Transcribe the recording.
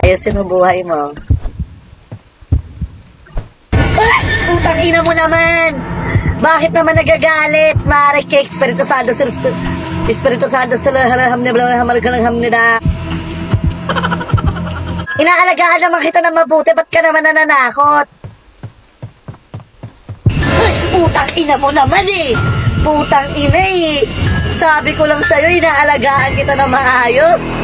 Ayusin mo buhay mo. Putang ina mo naman! Bakit naman nagagalit? Mare ka, Espiritu Santo sa Espiritu Santo sa lahalaham ni Blahamalagalaham ni da. Inaalagaan naman kita ng mabuti, ba't ka naman nananakot? Ay, putang ina mo naman eh! Putang ina eh! Sabi ko lang sa'yo, inaalagaan kita ng maayos.